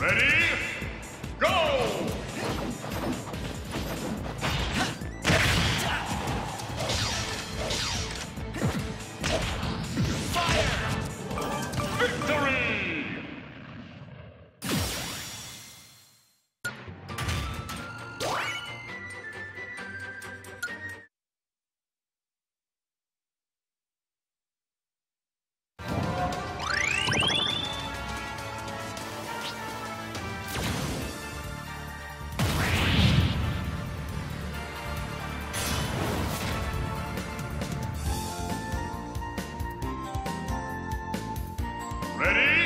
Ready? Ready?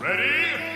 Ready?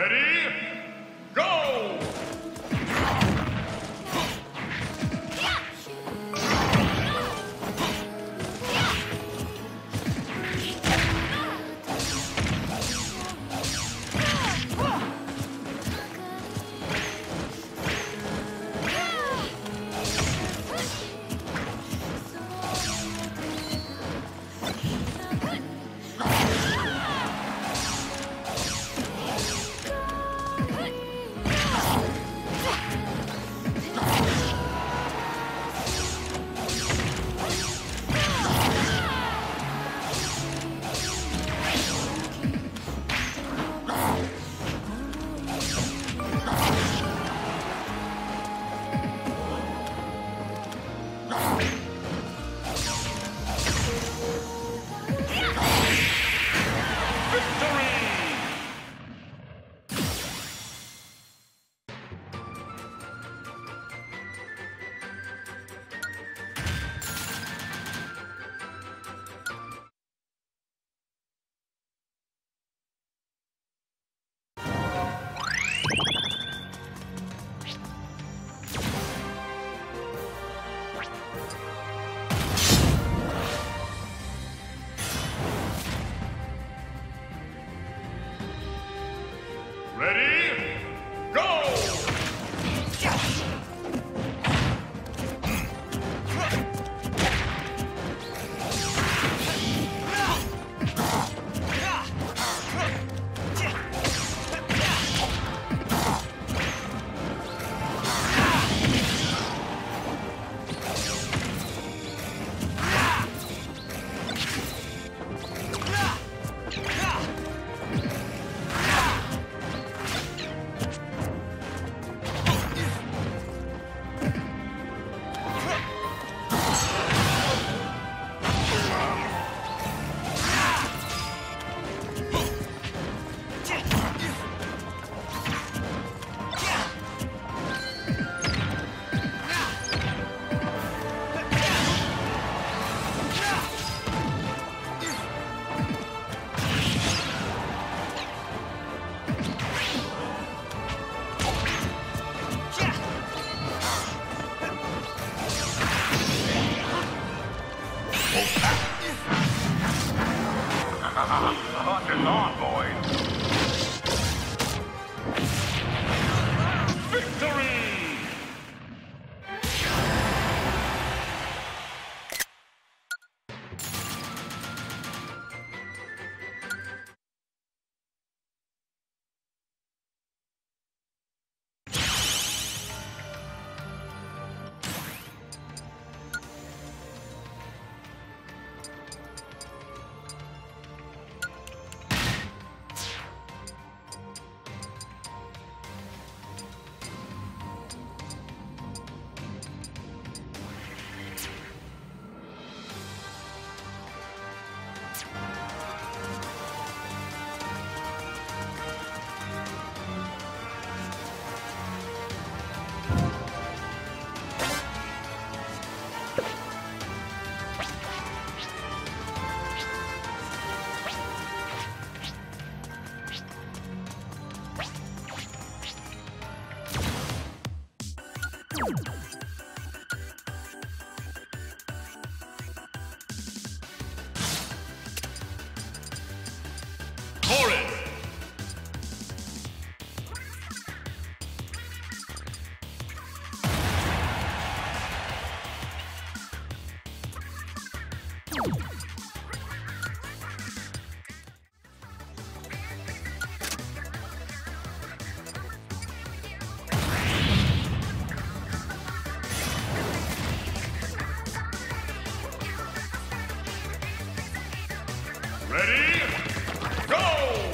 Ready? Ready? Go!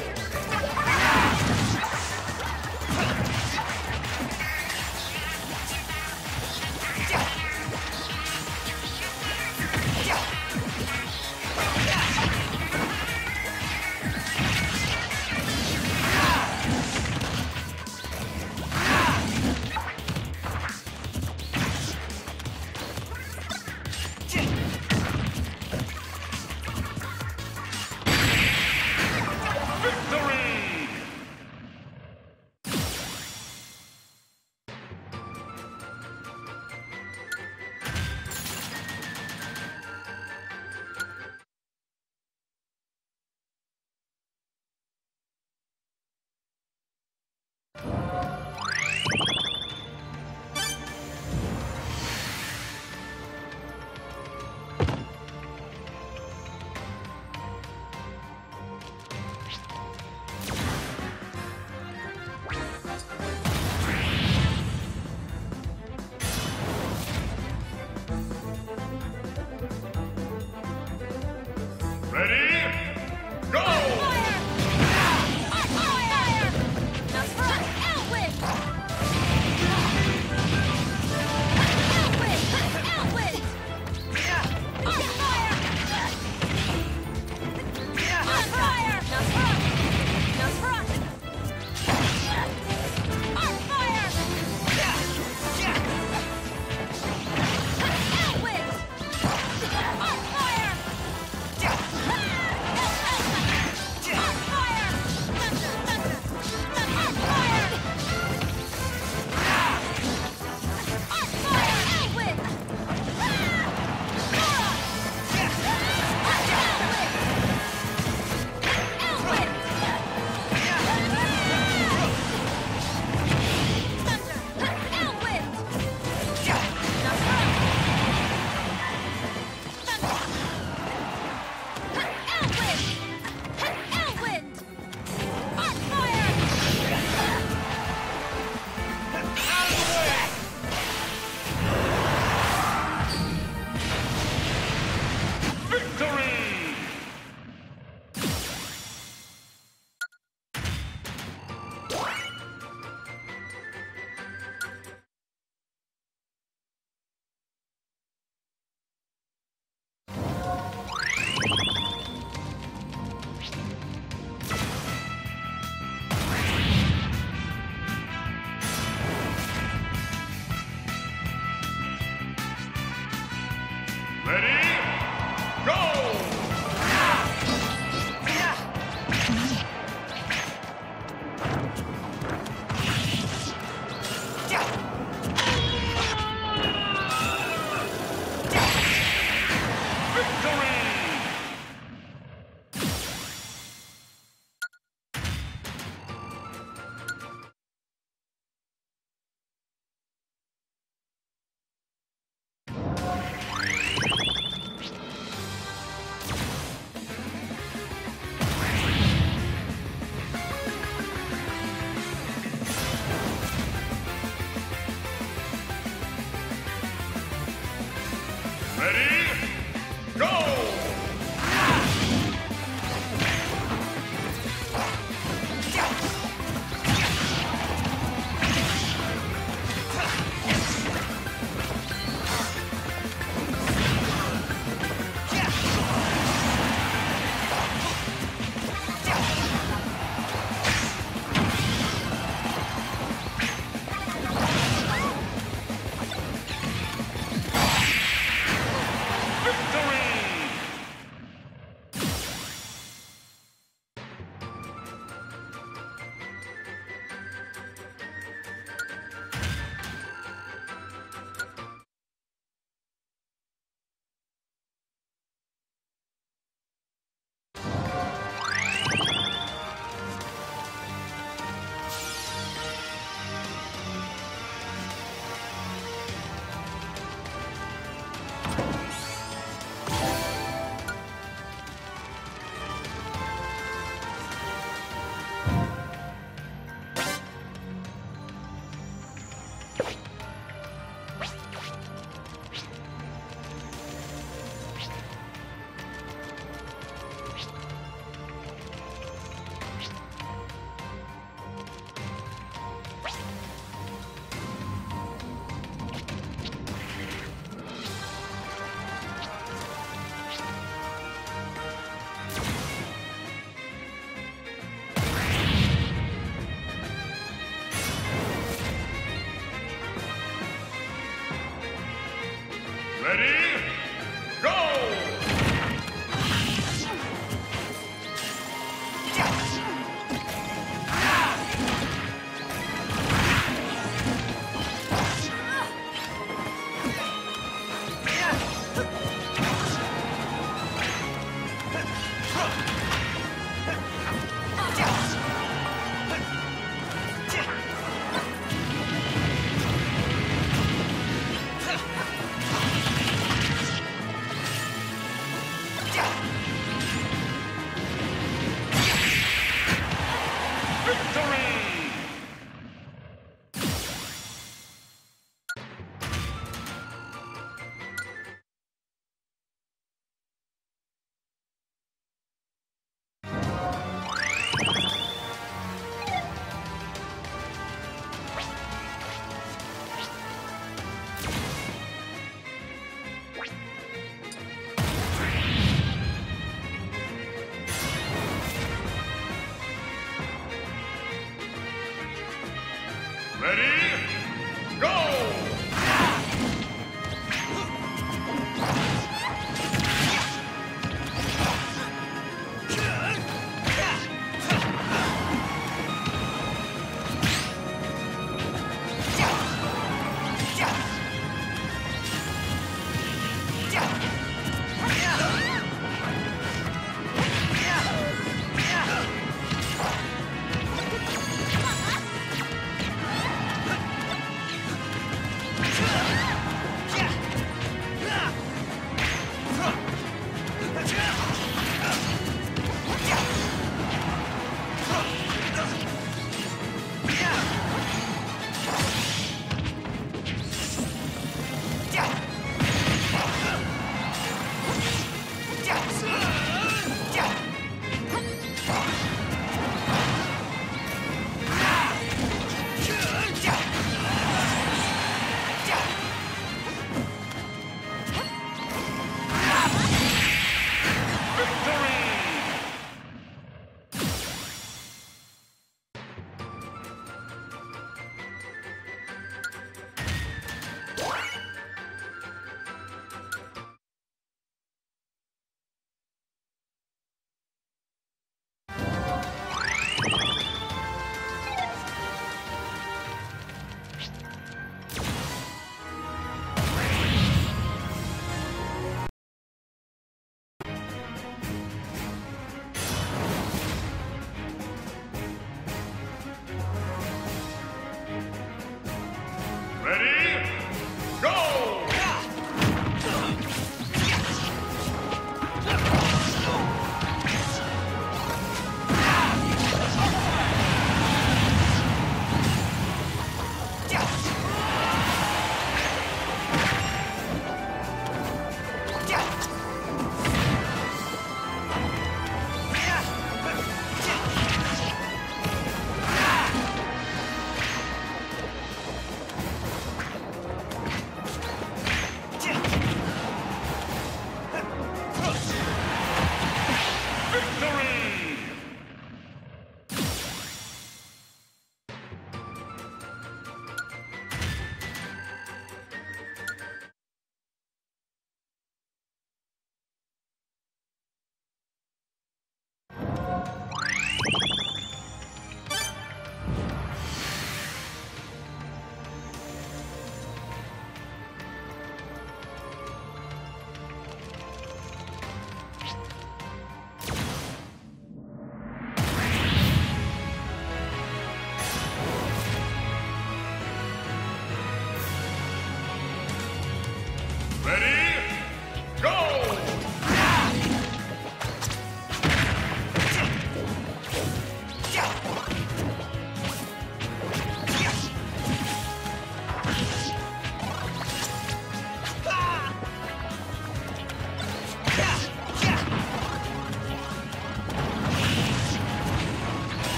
Ready?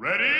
Ready?